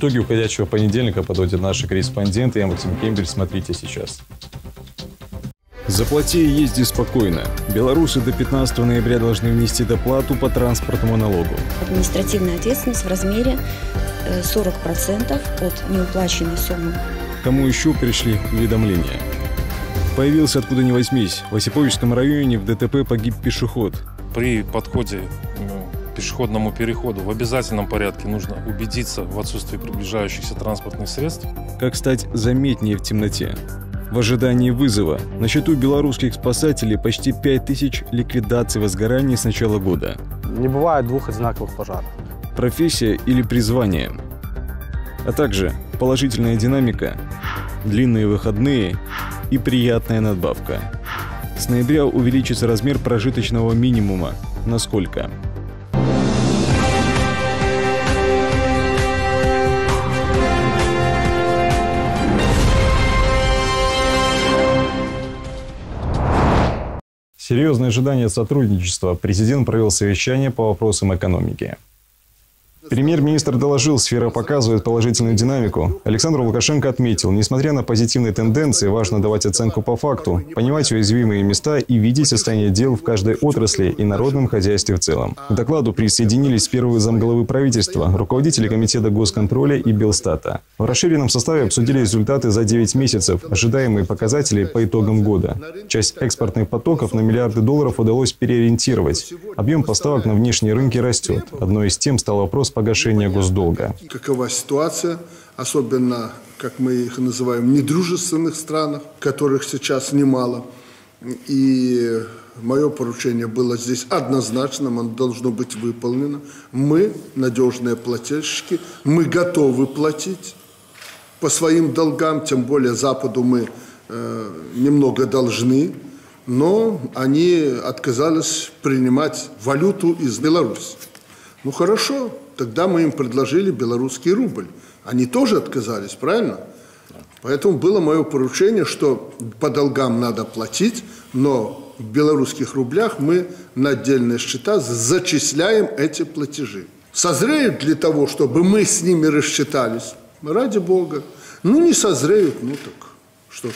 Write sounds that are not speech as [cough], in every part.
Итоги уходящего понедельника подводят наши корреспонденты. Я Максим Кембель. Смотрите сейчас. Заплати и езди спокойно. Белорусы до 15 ноября должны внести доплату по транспортному налогу. Административная ответственность в размере 40% э, от неуплаченной суммы. Кому еще пришли уведомления? Появился откуда ни возьмись. В Осиповичском районе в ДТП погиб пешеход. При подходе пешеходному переходу в обязательном порядке нужно убедиться в отсутствии приближающихся транспортных средств. Как стать заметнее в темноте? В ожидании вызова на счету белорусских спасателей почти 5000 ликвидаций возгораний с начала года. Не бывает двух одинаковых пожаров. Профессия или призвание. А также положительная динамика, длинные выходные и приятная надбавка. С ноября увеличится размер прожиточного минимума. Насколько? Серьезные ожидания сотрудничества. Президент провел совещание по вопросам экономики. Премьер-министр доложил, сфера показывает положительную динамику. Александр Лукашенко отметил, несмотря на позитивные тенденции, важно давать оценку по факту, понимать уязвимые места и видеть состояние дел в каждой отрасли и народном хозяйстве в целом. К докладу присоединились первые замглавы правительства, руководители Комитета госконтроля и Белстата. В расширенном составе обсудили результаты за 9 месяцев, ожидаемые показатели по итогам года. Часть экспортных потоков на миллиарды долларов удалось переориентировать. Объем поставок на внешние рынки растет. Одной из тем стал вопрос погашения госдолга. Какова ситуация, особенно, как мы их называем, недружественных странах, которых сейчас немало. И мое поручение было здесь однозначным, оно должно быть выполнено. Мы, надежные плательщики, мы готовы платить по своим долгам, тем более Западу мы э, немного должны, но они отказались принимать валюту из Беларуси. Ну хорошо, Тогда мы им предложили белорусский рубль. Они тоже отказались, правильно? Поэтому было мое поручение, что по долгам надо платить, но в белорусских рублях мы на отдельные счета зачисляем эти платежи. Созреют для того, чтобы мы с ними рассчитались? Ради Бога. Ну, не созреют, ну так что ж.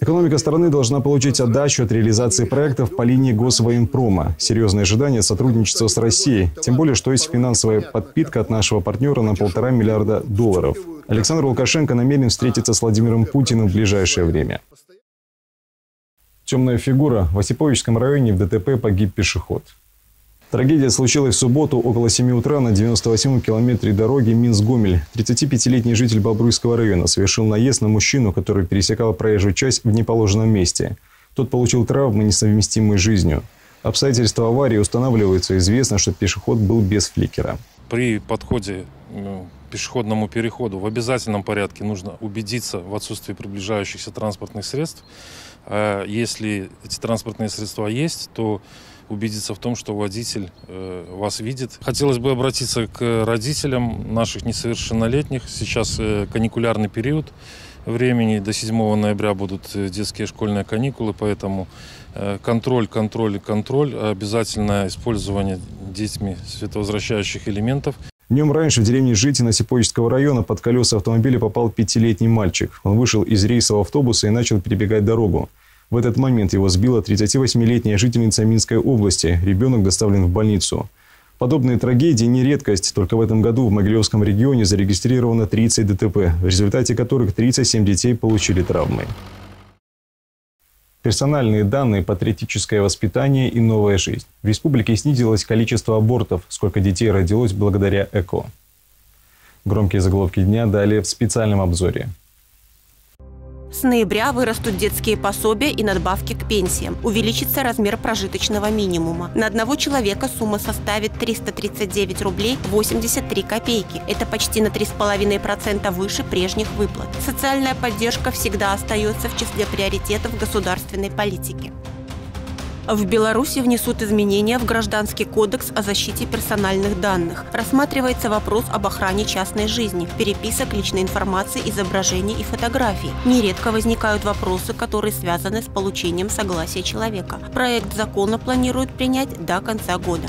Экономика страны должна получить отдачу от реализации проектов по линии Госвоенпрома. Серьезные ожидания сотрудничества с Россией. Тем более, что есть финансовая подпитка от нашего партнера на полтора миллиарда долларов. Александр Лукашенко намерен встретиться с Владимиром Путиным в ближайшее время. Темная фигура. В Осиповичском районе в ДТП погиб пешеход. Трагедия случилась в субботу около 7 утра на 98-м километре дороги Минск-Гомель. 35-летний житель Бобруйского района совершил наезд на мужчину, который пересекал проезжую часть в неположенном месте. Тот получил травмы, несовместимые с жизнью. Обстоятельства аварии устанавливаются. Известно, что пешеход был без фликера. При подходе к пешеходному переходу в обязательном порядке нужно убедиться в отсутствии приближающихся транспортных средств. А если эти транспортные средства есть, то убедиться в том, что водитель э, вас видит. Хотелось бы обратиться к родителям наших несовершеннолетних. Сейчас э, каникулярный период времени. До 7 ноября будут э, детские школьные каникулы, поэтому э, контроль, контроль, контроль. Обязательное использование детьми световозвращающих элементов. Днем раньше в деревне Житина Сиповического района под колеса автомобиля попал пятилетний мальчик. Он вышел из рейсового автобуса и начал перебегать дорогу. В этот момент его сбила 38-летняя жительница Минской области. Ребенок доставлен в больницу. Подобные трагедии не редкость. Только в этом году в Могилевском регионе зарегистрировано 30 ДТП, в результате которых 37 детей получили травмы. Персональные данные, патриотическое воспитание и новая жизнь. В республике снизилось количество абортов, сколько детей родилось благодаря ЭКО. Громкие заголовки дня далее в специальном обзоре. С ноября вырастут детские пособия и надбавки к пенсиям. Увеличится размер прожиточного минимума. На одного человека сумма составит 339 рублей 83 копейки. Это почти на 3,5% выше прежних выплат. Социальная поддержка всегда остается в числе приоритетов государственной политики. В Беларуси внесут изменения в Гражданский кодекс о защите персональных данных. Рассматривается вопрос об охране частной жизни, переписок личной информации, изображений и фотографий. Нередко возникают вопросы, которые связаны с получением согласия человека. Проект закона планируют принять до конца года.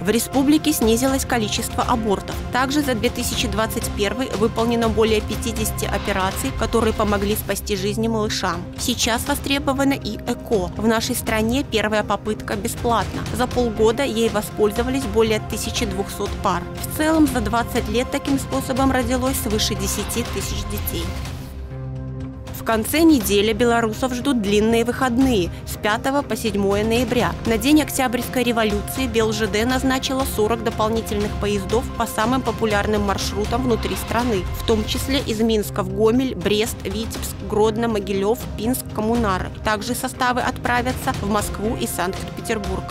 В республике снизилось количество абортов. Также за 2021 выполнено более 50 операций, которые помогли спасти жизни малышам. Сейчас востребовано и ЭКО. В нашей стране первая попытка бесплатна. За полгода ей воспользовались более 1200 пар. В целом за 20 лет таким способом родилось свыше 10 тысяч детей. Конце недели белорусов ждут длинные выходные с 5 по 7 ноября. На день Октябрьской революции БелЖД назначила 40 дополнительных поездов по самым популярным маршрутам внутри страны, в том числе из Минска в Гомель, Брест, Витебск, Гродно, Могилев, Пинск, Коммунары. Также составы отправятся в Москву и Санкт-Петербург.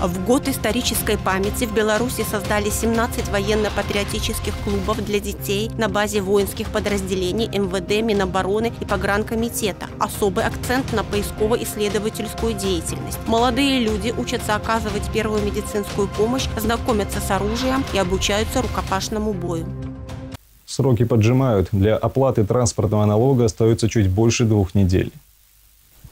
В год исторической памяти в Беларуси создали 17 военно-патриотических клубов для детей на базе воинских подразделений МВД, Минобороны и Погранкомитета. Особый акцент на поисково-исследовательскую деятельность. Молодые люди учатся оказывать первую медицинскую помощь, знакомятся с оружием и обучаются рукопашному бою. Сроки поджимают. Для оплаты транспортного налога остается чуть больше двух недель.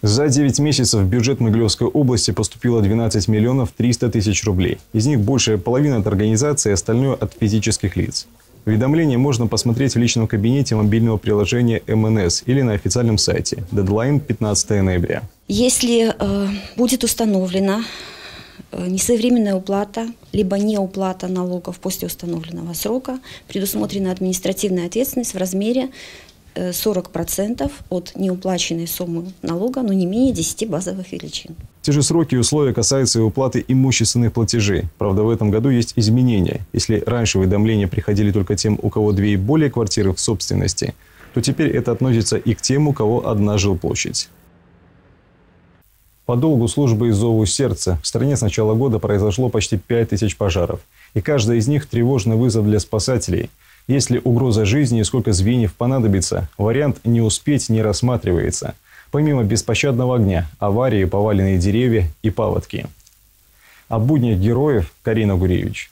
За 9 месяцев в бюджет Могилевской области поступило 12 миллионов 300 тысяч рублей. Из них большая половина от организации, остальное от физических лиц. Уведомление можно посмотреть в личном кабинете мобильного приложения МНС или на официальном сайте. Дедлайн 15 ноября. Если э, будет установлена э, несвоевременная уплата, либо неуплата налогов после установленного срока, предусмотрена административная ответственность в размере 40% от неуплаченной суммы налога, но не менее 10 базовых величин. Те же сроки и условия касаются и уплаты имущественных платежей. Правда, в этом году есть изменения. Если раньше уведомления приходили только тем, у кого две и более квартиры в собственности, то теперь это относится и к тем, у кого одна жилплощадь. По долгу службы из зову сердца в стране с начала года произошло почти 5 тысяч пожаров. И каждая из них тревожный вызов для спасателей – есть ли угроза жизни и сколько звеньев понадобится, вариант «не успеть» не рассматривается. Помимо беспощадного огня, аварии, поваленные деревья и паводки. О буднях героев Карина Гуревич.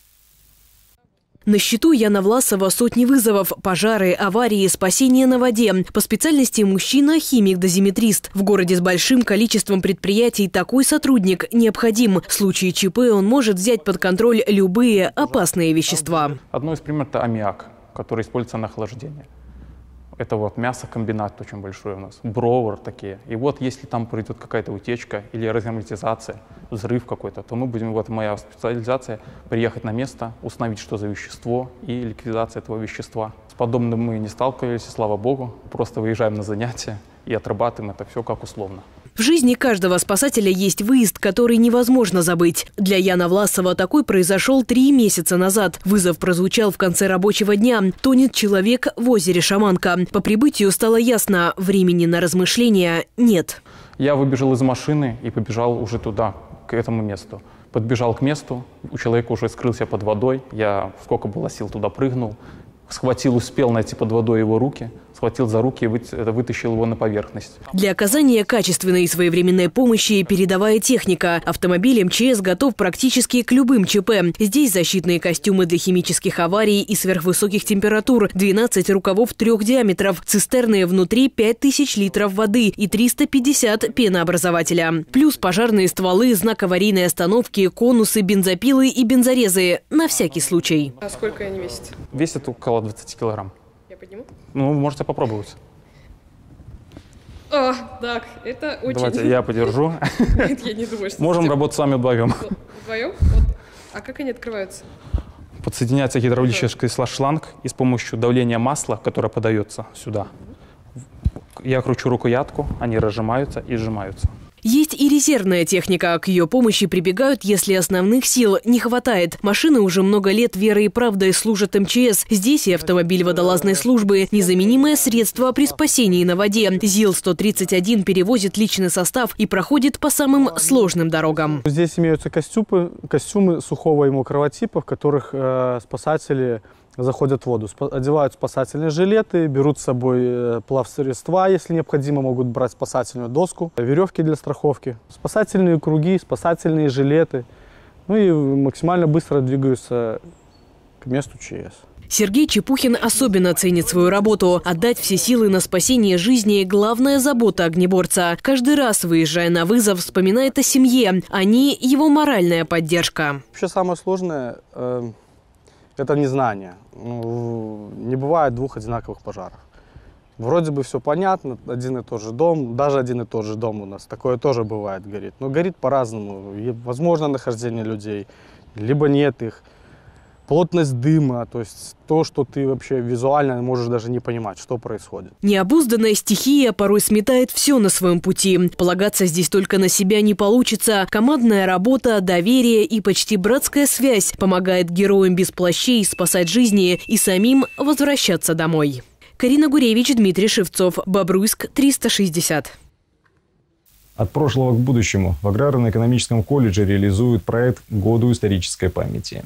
На счету Яна Власова сотни вызовов, пожары, аварии, спасение на воде. По специальности мужчина – химик-дозиметрист. В городе с большим количеством предприятий такой сотрудник необходим. В случае ЧП он может взять под контроль любые опасные вещества. Одно из примеров – это аммиак который используется на охлаждение. Это вот мясокомбинат очень большой у нас, бровар такие. И вот если там пройдет какая-то утечка или разгерметизация, взрыв какой-то, то мы будем, вот моя специализация, приехать на место, установить, что за вещество и ликвидация этого вещества. С подобным мы не сталкивались, слава богу, просто выезжаем на занятия и отрабатываем это все как условно. В жизни каждого спасателя есть выезд, который невозможно забыть. Для Яна Власова такой произошел три месяца назад. Вызов прозвучал в конце рабочего дня. Тонет человек в озере Шаманка. По прибытию стало ясно, времени на размышления нет. Я выбежал из машины и побежал уже туда, к этому месту. Подбежал к месту, у человека уже скрылся под водой. Я, сколько было сил, туда прыгнул. Схватил, успел найти под водой его руки – схватил за руки и вытащил его на поверхность. Для оказания качественной и своевременной помощи передовая техника. Автомобиль МЧС готов практически к любым ЧП. Здесь защитные костюмы для химических аварий и сверхвысоких температур, 12 рукавов трех диаметров, цистерны внутри 5000 литров воды и 350 пенообразователя. Плюс пожарные стволы, знак аварийной остановки, конусы, бензопилы и бензорезы. На всякий случай. А сколько они весят? Весят около 20 килограмм подниму? Ну, можете попробовать. А, так, это очень... Давайте [laughs] я подержу. Нет, я не думаю, что... Можем работать с вами вдвоем. Вдвоем? Вот. А как они открываются? Подсоединяется гидравлический шланг и с помощью давления масла, которое подается сюда. Я кручу рукоятку, они разжимаются и сжимаются. Есть и резервная техника. К ее помощи прибегают, если основных сил не хватает. Машины уже много лет верой и правдой служат МЧС. Здесь и автомобиль водолазной службы. Незаменимое средство при спасении на воде. ЗИЛ-131 перевозит личный состав и проходит по самым сложным дорогам. Здесь имеются костюмы, костюмы сухого и мокрого типа, в которых э, спасатели заходят в воду, одевают спасательные жилеты, берут с собой э, плавсредства, если необходимо, могут брать спасательную доску, веревки для страховки, спасательные круги, спасательные жилеты. Ну и максимально быстро двигаются к месту ЧС. Сергей Чепухин особенно ценит свою работу. Отдать все силы на спасение жизни – главная забота огнеборца. Каждый раз, выезжая на вызов, вспоминает о семье. Они – его моральная поддержка. Вообще самое сложное э, – это незнание. Ну, не бывает двух одинаковых пожаров. Вроде бы все понятно, один и тот же дом, даже один и тот же дом у нас, такое тоже бывает горит. Но горит по-разному. Возможно нахождение людей, либо нет их. Плотность дыма, то есть то, что ты вообще визуально можешь даже не понимать, что происходит. Необузданная стихия порой сметает все на своем пути. Полагаться здесь только на себя не получится. Командная работа, доверие и почти братская связь помогает героям без плащей спасать жизни и самим возвращаться домой. Карина Гуревич, Дмитрий Шевцов, Бобруйск, 360. От прошлого к будущему в Аграрно-экономическом колледже реализуют проект «Году исторической памяти».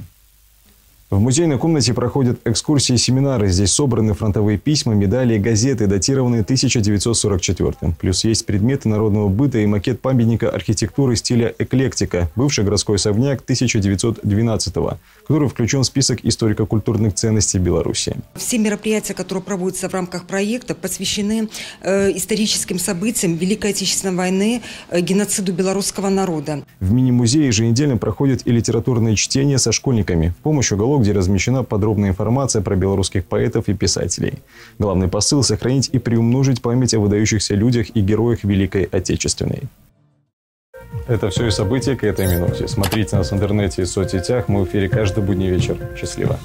В музейной комнате проходят экскурсии и семинары. Здесь собраны фронтовые письма, медали и газеты, датированные 1944 -м. Плюс есть предметы народного быта и макет памятника архитектуры стиля эклектика, бывший городской особняк 1912 который включен в список историко-культурных ценностей Беларуси. Все мероприятия, которые проводятся в рамках проекта, посвящены э, историческим событиям Великой Отечественной войны, э, геноциду белорусского народа. В мини-музее еженедельно проходят и литературные чтения со школьниками. Помощь где размещена подробная информация про белорусских поэтов и писателей. Главный посыл – сохранить и приумножить память о выдающихся людях и героях Великой Отечественной. Это все и события к этой минуте. Смотрите нас в интернете и соцсетях. Мы в эфире каждый будний вечер. Счастливо.